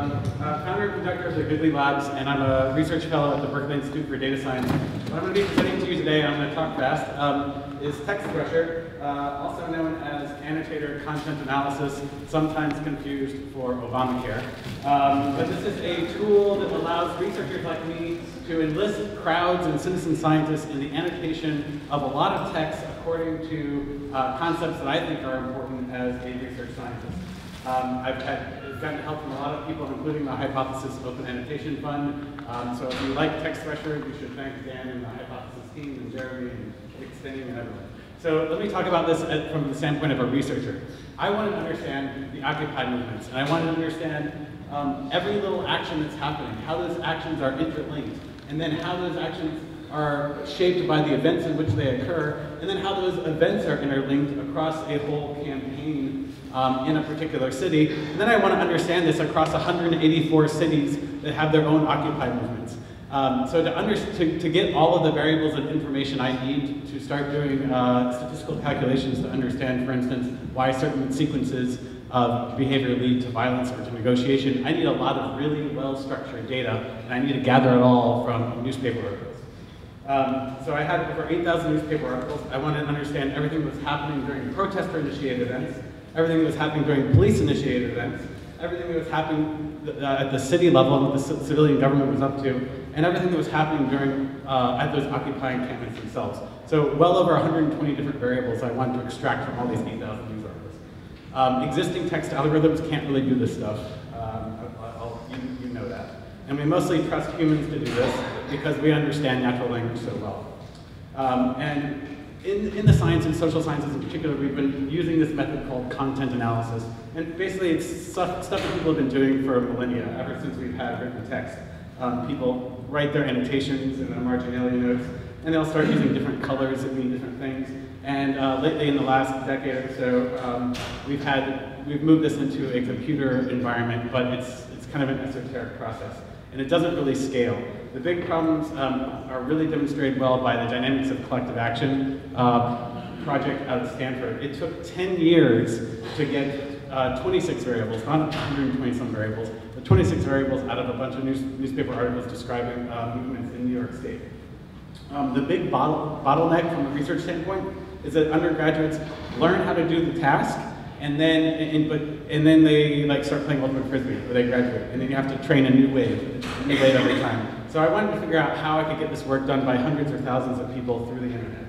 Uh, founder and conductor of the Goodly Labs, and I'm a research fellow at the Berkeley Institute for Data Science. What I'm going to be presenting to you today, and I'm going to talk fast, um, is Text Thresher, uh, also known as Annotator Content Analysis, sometimes confused for Obamacare. Um, but this is a tool that allows researchers like me to enlist crowds and citizen scientists in the annotation of a lot of text according to uh, concepts that I think are important as a research scientist. Um, I've had gotten help from a lot of people, including the Hypothesis Open Annotation Fund. Um, so if you like Text Thresher, you should thank Dan and the Hypothesis team and Jeremy and Extending and everyone. So let me talk about this from the standpoint of a researcher. I want to understand the Occupy movements, and I want to understand um, every little action that's happening, how those actions are interlinked, and then how those actions are shaped by the events in which they occur, and then how those events are interlinked across a whole campaign um, in a particular city. And then I want to understand this across 184 cities that have their own Occupy movements. Um, so to, to, to, get all of the variables of information I need to start doing uh, statistical calculations to understand, for instance, why certain sequences of behavior lead to violence or to negotiation, I need a lot of really well-structured data, and I need to gather it all from newspaper articles. Um, so I had over 8,000 newspaper articles. I wanted to understand everything that was happening during protester-initiated events, everything that was happening during police-initiated events, everything that was happening uh, at the city level and what the civilian government was up to, and everything that was happening during uh, at those occupying encampments themselves. So well over 120 different variables I wanted to extract from all these 8,000 news articles. Um, existing text algorithms can't really do this stuff. Um, you, you know that. And we mostly trust humans to do this because we understand natural language so well. Um, and in, in the science and social sciences in particular, we've been using this method called content analysis. And basically, it's stuff, stuff that people have been doing for millennia, ever since we've had written text. Um, people write their annotations and their marginalia notes, and they'll start using different colors that mean different things. And uh, lately, in the last decade or so, um, we've had we've moved this into a computer environment, but it's it's kind of an esoteric process and it doesn't really scale. The big problems um, are really demonstrated well by the Dynamics of Collective Action uh, project out of Stanford. It took 10 years to get uh, 26 variables, not 120 some variables, but 26 variables out of a bunch of news, newspaper articles describing uh, movements in New York State. Um, the big bottle, bottleneck from a research standpoint is that undergraduates learn how to do the task, and then and, but and then they like start playing ultimate frisbee or they graduate and then you have to train a new wave a new wave every time so i wanted to figure out how i could get this work done by hundreds or thousands of people through the internet.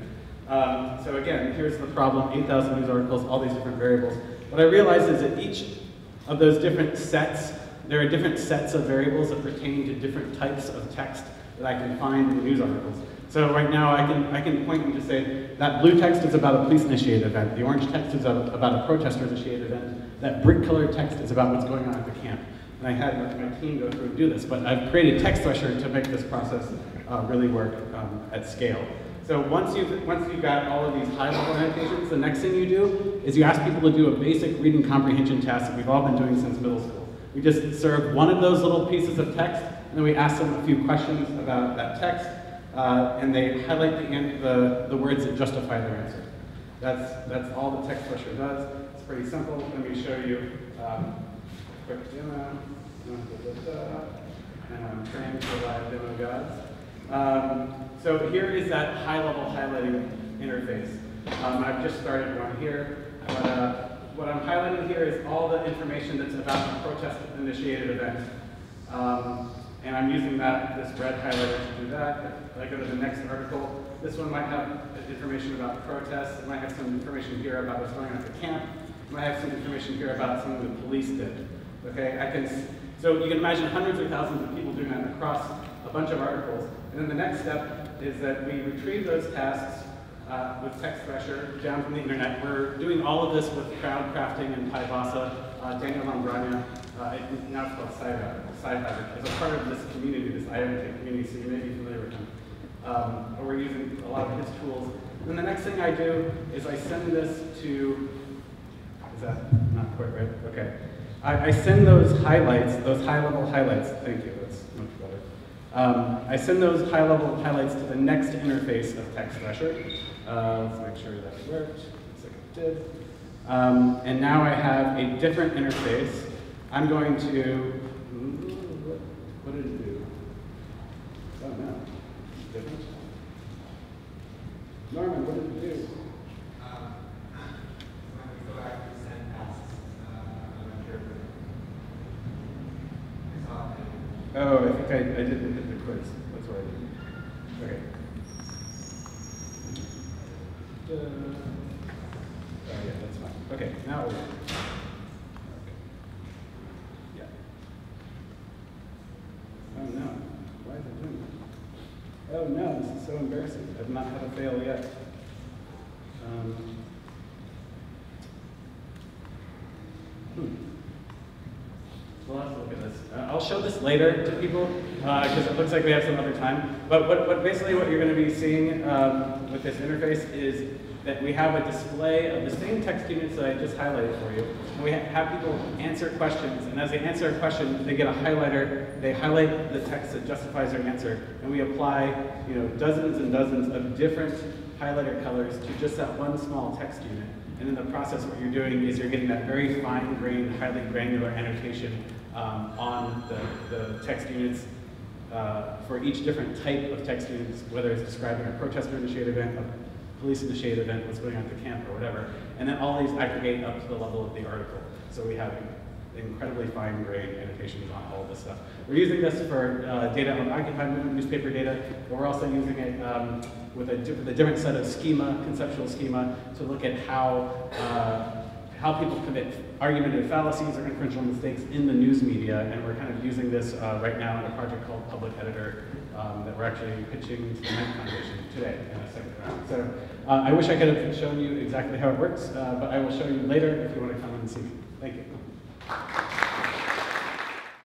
Um, so again here's the problem 8000 news articles all these different variables. What i realized is that each of those different sets there are different sets of variables that pertain to different types of text that i can find in news articles. So right now I can, I can point and just say that blue text is about a police-initiated event, the orange text is about a protester-initiated event, that brick-colored text is about what's going on at the camp. And I had my team go through and do this, but I've created Text Thresher to make this process uh, really work um, at scale. So once you've, once you've got all of these high-level annotations, the next thing you do is you ask people to do a basic reading comprehension task that we've all been doing since middle school. We just serve one of those little pieces of text, and then we ask them a few questions about that text, uh, and they highlight the, the, the, words that justify their answer. That's, that's all the Text Thresher does. It's pretty simple. Let me show you um, quick demo. And I'm trained for live demo gods. Um, so here is that high-level highlighting interface. Um, I've just started one here. But, uh, what I'm highlighting here is all the information that's about the protest-initiated event. Um, and I'm using that, this red highlighter to do that. If I go to the next article, this one might have information about protests. It might have some information here about what's going on at the camp. It might have some information here about something the police did. Okay, I can, so you can imagine hundreds or thousands of people doing that across a bunch of articles. And then the next step is that we retrieve those tasks uh, with Text Thresher down from the internet. We're doing all of this with Crowdcrafting and PyBossa. Uh, Daniel Lombraña, uh, now it's called is a part of this community, this IoT community, so you may be familiar with him. Um, we're using a lot of his tools. And then the next thing I do is I send this to, is that not quite right? Okay. I, I send those highlights, those high-level highlights, thank you, that's much better. Um, I send those high-level highlights to the next interface of Text Thresher. Uh, let's make sure that worked. Looks like it did. Um, and now I have a different interface. I'm going to What did it do? Oh no. Different? Norman, what did it do? Um, When we go back to send tasks, uh, I'm not sure. I saw it. Oh, I think I, I didn't hit the quiz. That's what I did. Okay. Uh, Oh, yeah, that's fine. Okay, now we're. Okay. Yeah. Oh no, why is it doing that? Oh no, this is so embarrassing. I've not had a fail yet. Um, hmm. Look at this. Uh, I'll show this later to people because it looks like we have some other time. But what, what basically what you're going to be seeing um, with this interface is that we have a display of the same text units that I just highlighted for you. And we ha have people answer questions, and as they answer a question, they get a highlighter. They highlight the text that justifies their answer, and we apply, you know, dozens and dozens of different highlighter colors to just that one small text unit. And in the process, what you're doing is you're getting that very fine-grained, highly granular annotation um, on the, the text units uh, for each different type of text units, whether it's describing a protester-initiated event, a police-initiated event, what's going on at the camp, or whatever. And then all these aggregate up to the level of the article. So we have incredibly fine-grained annotations on all of this stuff. We're using this for uh, data on Occupy movement newspaper data, but we're also using it um, with, a, with a different set of schema, conceptual schema, to look at how, uh, how people commit argumentative fallacies or inferential mistakes in the news media, and we're kind of using this uh, right now in a project called Public Editor um, that we're actually pitching to the Knight Foundation today in a second round. So uh, I wish I could have shown you exactly how it works, uh, but I will show you later if you want to come and see me. Thank you.